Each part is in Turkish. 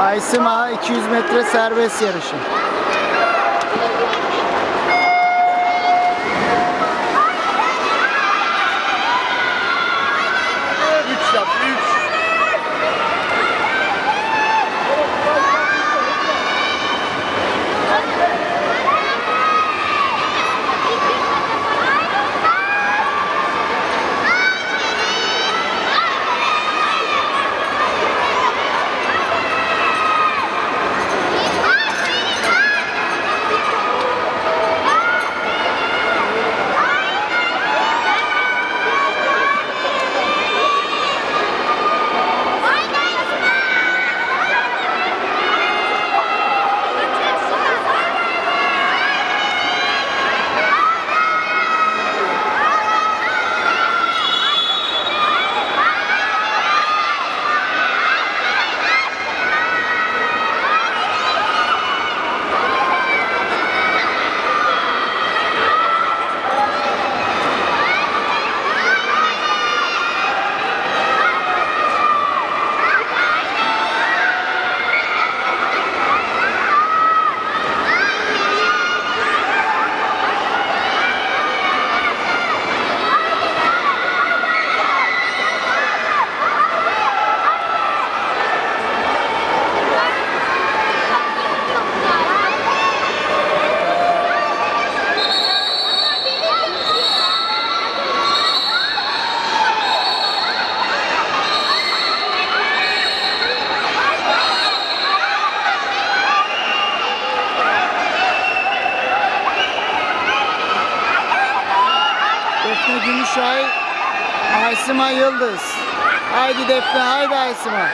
Aysima 200 metre serbest yarışı. Defne Gümüşay, Aysima Yıldız. Haydi Defne, haydi Aysima.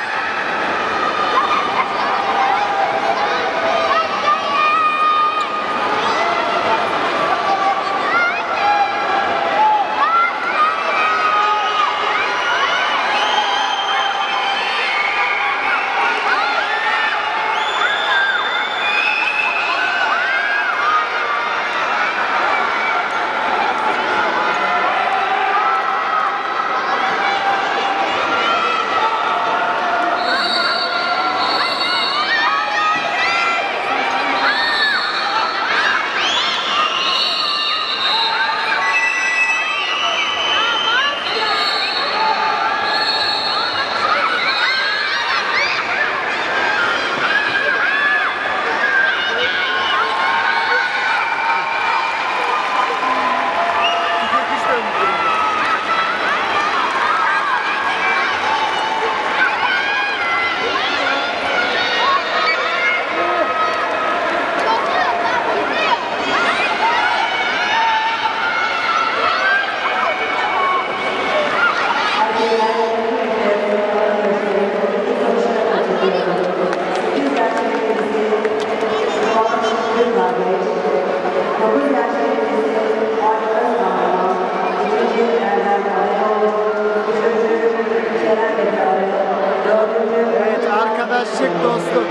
gerçek dostluk.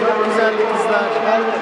Çok güzeldi kızlar.